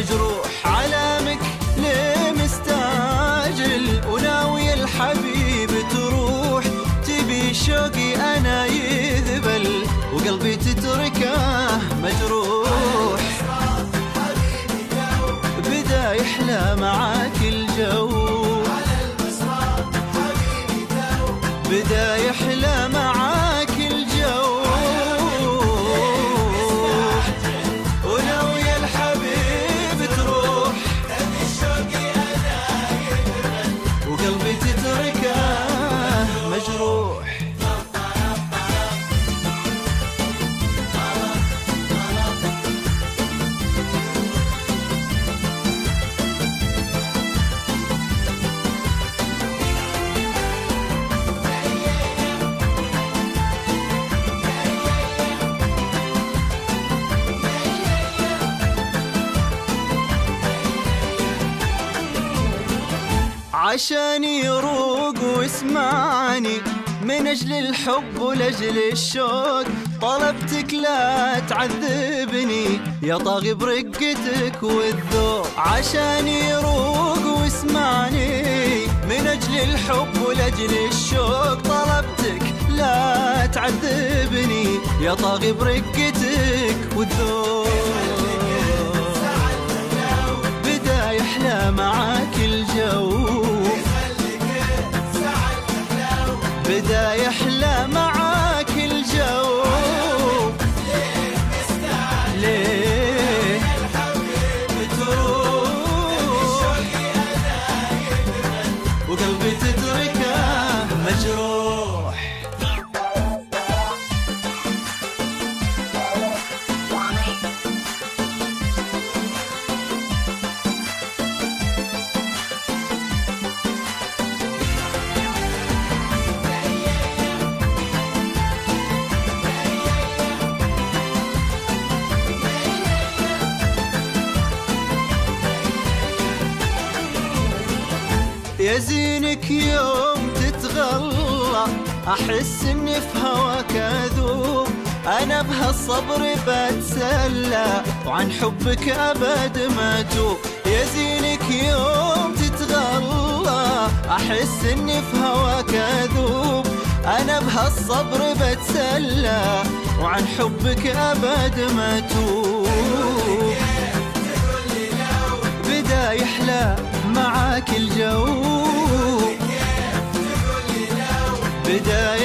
مجروح علامك ليه مستعجل وناوي الحبيب تروح. تبي شوقي أنا يذبل وقلبي تتركه مجروح. بدا يحلى معاك الجو. بدا يحلى معاك عشان يروق ويسمعني من أجل الحب ولأجل الشوق. طلبتك لا تعذبني يا طاغي برقتك والذوق. عشان يروق ويسمعني من أجل الحب ولأجل الشوق. طلبتك لا تعذبني يا طاغي برقتك والذوق. بدا يحلى معاك الجو. وقلبي تتركه يا زينك يوم تتغلى أحس إني في هواك أذوب. أنا بهالصبر بتسلى وعن حبك أبد ما توب يا زينك يوم تتغلى أحس إني في هواك أذوب. أنا بهالصبر بتسلى وعن حبك أبد ما توب بدا يحلى معاك الجو. بداية